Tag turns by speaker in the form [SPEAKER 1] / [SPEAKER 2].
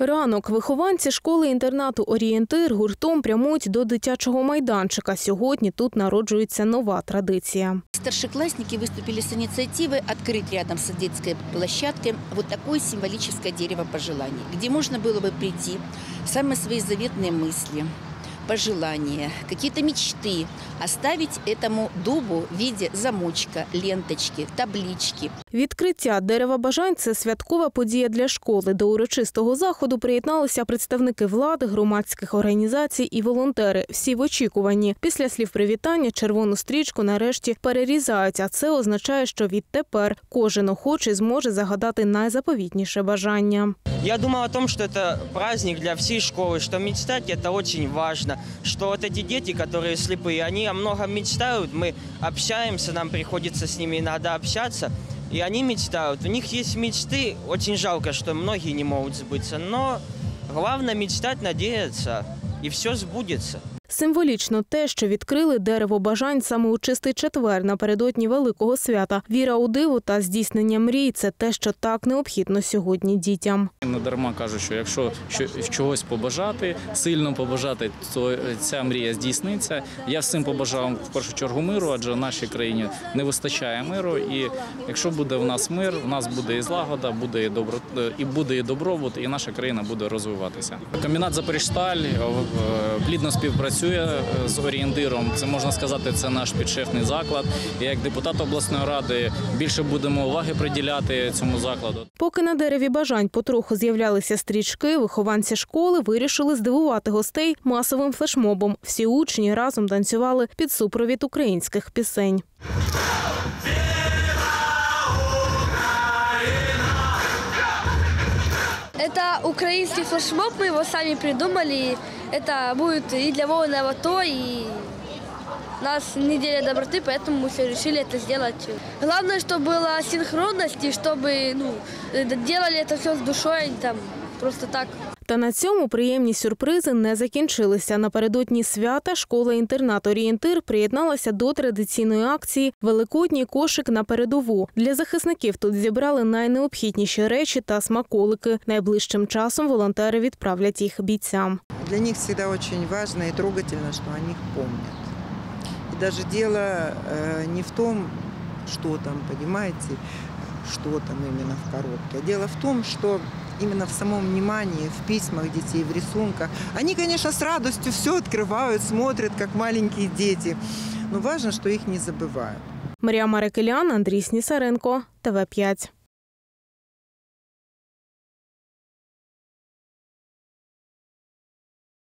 [SPEAKER 1] Ранок вихованці школи-інтернату «Орієнтир» гуртом прямують до дитячого майданчика. Сьогодні тут народжується нова традиція.
[SPEAKER 2] Старшеклассники выступили с инициативой открыть рядом с детской площадкой вот такое символическое дерево пожеланий, где можно было бы прийти, самые свои заветные мысли, пожелания, какие-то мечты оставить этому дубу в виде замочка, ленточки, таблички.
[SPEAKER 1] Відкриття дерева бажань це святкова подія для школи. До урочистого заходу приєдналися представники влади, громадських організацій і волонтери. Всі в очікуванні. Після слів привітання червону стрічку нарешті перерізають. А це означає, що відтепер кожен охочий зможе загадати найзаповітніше бажання.
[SPEAKER 3] Я думал о том, что это праздник для всей школы, что мечтать это очень Важно, что вот эти дети, которые слепые, они о многом мечтают, мы общаемся, нам приходится с ними иногда общаться, и они мечтают. У них есть мечты, очень жалко, что многие не могут сбыться, но главное мечтать, надеяться, и все сбудется.
[SPEAKER 1] Символічно те, що відкрили дерево бажань саме у чистий четвер напередодні великого свята. Віра у диву та здійснення мрій це те, що так необхідно сьогодні дітям.
[SPEAKER 4] Не дарма кажуть, що якщо що- чогось побажати, сильно побажати, то ця мрія здійсниться. Я всім побажав в першу чергу миру, адже в нашій країні не вистачає миру. І якщо буде в нас мир, в нас буде і злагода, буде і добро і буде і добробут, і наша країна буде розвиватися. Комбінат Запоріжсталь е, плідно співпрацює е, з орієнтиром. Це можна сказати, це наш підшефний заклад. І як депутат обласної ради більше будемо уваги приділяти цьому закладу.
[SPEAKER 1] Поки на дереві бажань потроху з'являлися стрічки, вихованці школи вирішили здивувати гостей масовим флешмобом. Всі учні разом танцювали під супровід українських пісень.
[SPEAKER 5] украинский флешмоб, мы его сами придумали. Это будет и для Вовы АТО, и у нас неделя доброты, поэтому мы все решили это сделать. Главное, чтобы была синхронность, и чтобы ну, э, делали это все с душой, там, просто так.
[SPEAKER 1] Та на цьому приємні сюрпризи не закінчилися. Напередодні свята школа-інтернат «Орієнтир» приєдналася до традиційної акції Великодній кошик на передову. Для захисників тут зібрали найнеобхідніші речі та смаколики. Найближчим часом волонтери відправлять їх бійцям.
[SPEAKER 6] Для них всегда очень важно и трогательно, что о них помнят. И даже дело э, не в том, что там, понимаете, что там именно в коробке. Дело в том, что именно в самом внимании, в письмах детей, в рисунках. Они, конечно, с радостью все открывают, смотрят, как маленькие дети. Но важно, что их не забывают.
[SPEAKER 1] Марія Марикелян, Андрій Снісаренко, ТВ 5